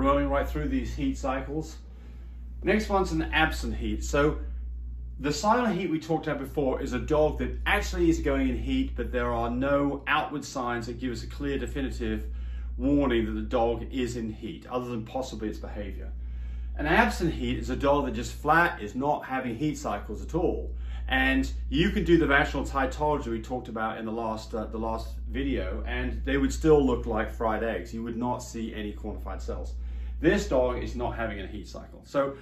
rolling right through these heat cycles. Next one's an absent heat. So the silent heat we talked about before is a dog that actually is going in heat, but there are no outward signs that give us a clear definitive warning that the dog is in heat, other than possibly its behavior. An absent heat is a dog that just flat is not having heat cycles at all. And you can do the vaginal cytology we talked about in the last, uh, the last video, and they would still look like fried eggs. You would not see any cornified cells. This dog is not having a heat cycle. So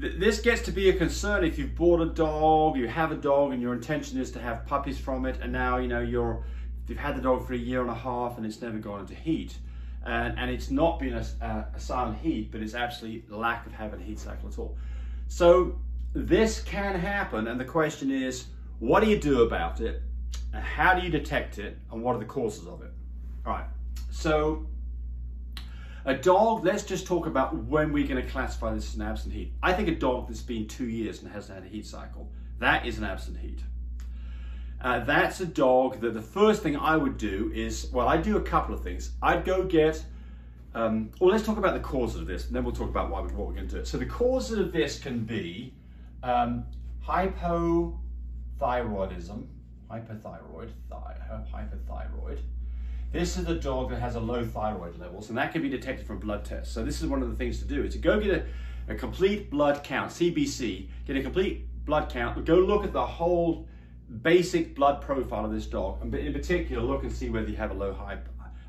th this gets to be a concern if you've bought a dog, you have a dog, and your intention is to have puppies from it, and now you know you're you've had the dog for a year and a half and it's never gone into heat. And, and it's not been a, a, silent heat, but it's actually lack of having a heat cycle at all. So this can happen, and the question is, what do you do about it? And how do you detect it? And what are the causes of it? All right, so a dog, let's just talk about when we're going to classify this as an absent heat. I think a dog that's been two years and hasn't had a heat cycle, that is an absent heat. Uh, that's a dog that the first thing I would do is, well, I'd do a couple of things. I'd go get, um, well, let's talk about the causes of this, and then we'll talk about why, what we're going to do. So the causes of this can be um, hypothyroidism, hypothyroid, hypothyroid. This is a dog that has a low thyroid levels, and that can be detected from blood tests. So this is one of the things to do, is to go get a, a complete blood count, CBC, get a complete blood count, go look at the whole basic blood profile of this dog, and in particular, look and see whether you have a low high,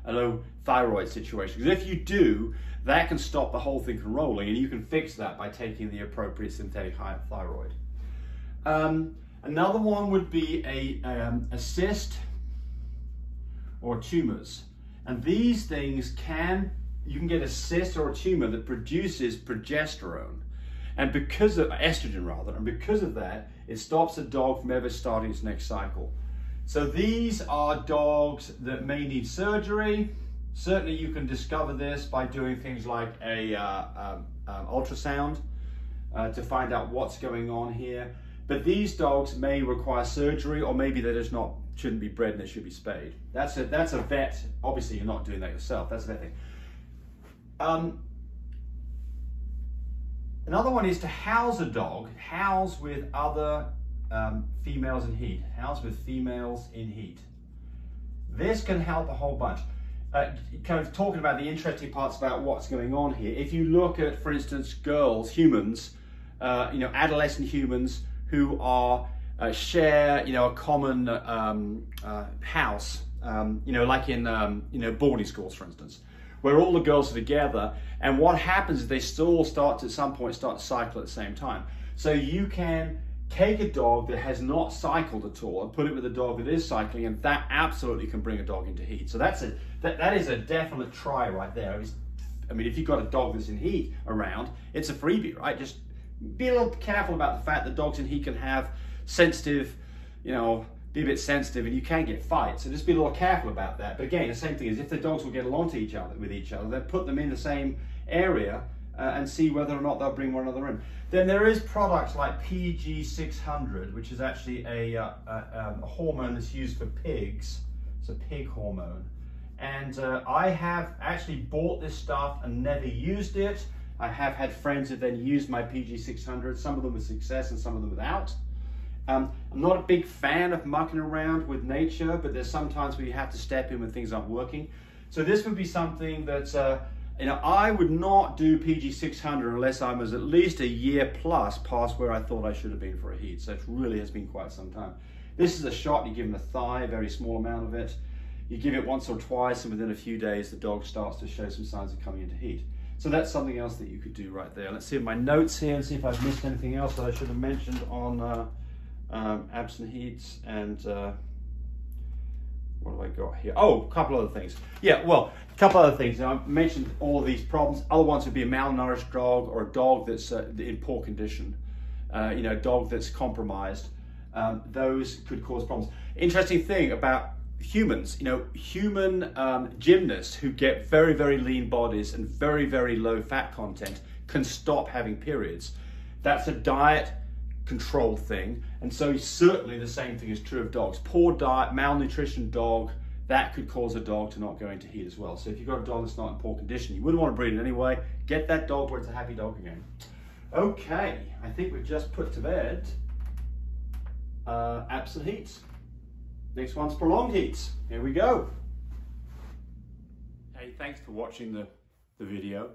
a low thyroid situation. Because if you do, that can stop the whole thing from rolling, and you can fix that by taking the appropriate synthetic high thyroid. Um, another one would be a, um, a cyst or tumors, and these things can you can get a cyst or a tumor that produces progesterone. And because of estrogen rather, and because of that, it stops a dog from ever starting its next cycle. So these are dogs that may need surgery. Certainly you can discover this by doing things like a uh, um, um, ultrasound uh, to find out what's going on here. But these dogs may require surgery or maybe they just not shouldn't be bred and they should be spayed. That's a, that's a vet. Obviously you're not doing that yourself. That's a thing. Um, Another one is to house a dog, house with other um, females in heat, house with females in heat. This can help a whole bunch. Uh, kind of talking about the interesting parts about what's going on here. If you look at, for instance, girls, humans, uh, you know, adolescent humans who are uh, share, you know, a common um, uh, house, um, you know, like in, um, you know, boarding schools, for instance where all the girls are together. And what happens is they still start to, at some point, start to cycle at the same time. So you can take a dog that has not cycled at all and put it with a dog that is cycling, and that absolutely can bring a dog into heat. So that's a that, that is a definite try right there. It's, I mean, if you've got a dog that's in heat around, it's a freebie, right? Just be a little careful about the fact that dogs and he can have sensitive, you know, be a bit sensitive and you can get fights. So just be a little careful about that. But again, the same thing is if the dogs will get along to each other with each other, then put them in the same area uh, and see whether or not they'll bring one another in. Then there is products like PG600, which is actually a, uh, a, um, a hormone that's used for pigs. It's a pig hormone. And uh, I have actually bought this stuff and never used it. I have had friends who then used my PG600, some of them with success and some of them without. Um, I'm not a big fan of mucking around with nature, but there's sometimes where you have to step in when things aren't working. So this would be something that, uh, you know, I would not do PG 600 unless I was at least a year plus past where I thought I should have been for a heat. So it really has been quite some time. This is a shot, you give them a thigh, a very small amount of it. You give it once or twice and within a few days the dog starts to show some signs of coming into heat. So that's something else that you could do right there. Let's see my notes here and see if I've missed anything else that I should have mentioned on uh, um, absent heats, and uh, what have I got here? Oh, a couple other things. Yeah, well, a couple other things. Now, I mentioned all of these problems. Other ones would be a malnourished dog or a dog that's uh, in poor condition. Uh, you know, a dog that's compromised. Um, those could cause problems. Interesting thing about humans, you know, human um, gymnasts who get very, very lean bodies and very, very low fat content can stop having periods. That's a diet control thing. And so certainly the same thing is true of dogs. Poor diet, malnutrition dog, that could cause a dog to not go into heat as well. So if you've got a dog that's not in poor condition, you wouldn't want to breed it anyway. Get that dog where it's a happy dog again. Okay, I think we've just put to bed uh, absent heats. Next one's prolonged heats. Here we go. Hey, thanks for watching the, the video.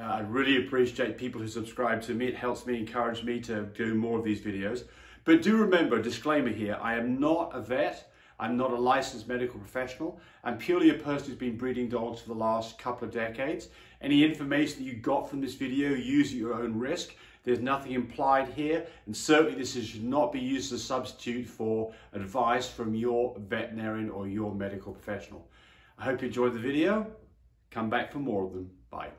Uh, I really appreciate people who subscribe to me. It helps me, encourage me to do more of these videos. But do remember, disclaimer here, I am not a vet. I'm not a licensed medical professional. I'm purely a person who's been breeding dogs for the last couple of decades. Any information that you got from this video, use at your own risk. There's nothing implied here, and certainly this should not be used as a substitute for advice from your veterinarian or your medical professional. I hope you enjoyed the video. Come back for more of them. Bye.